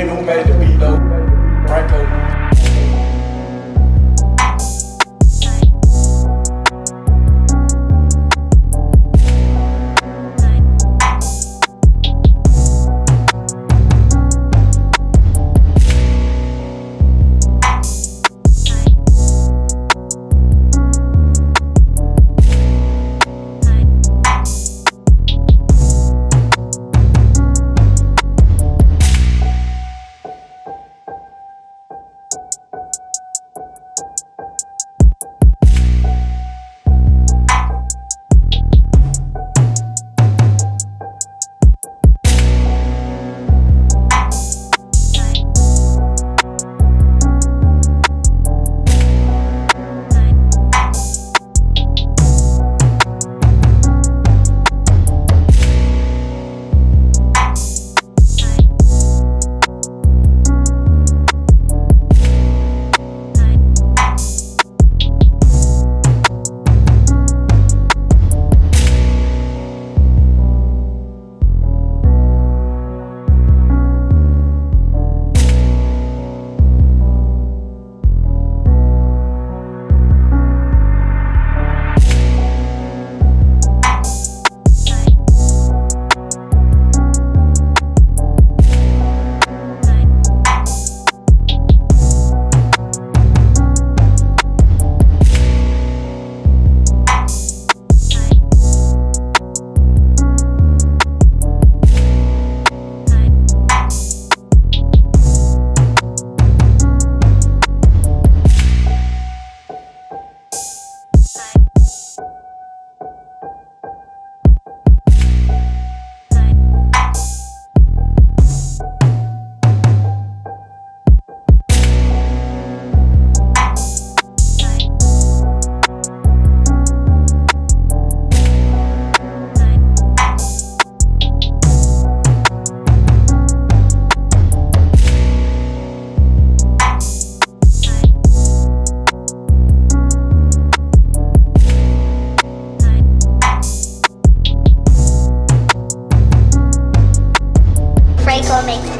living room at though. for making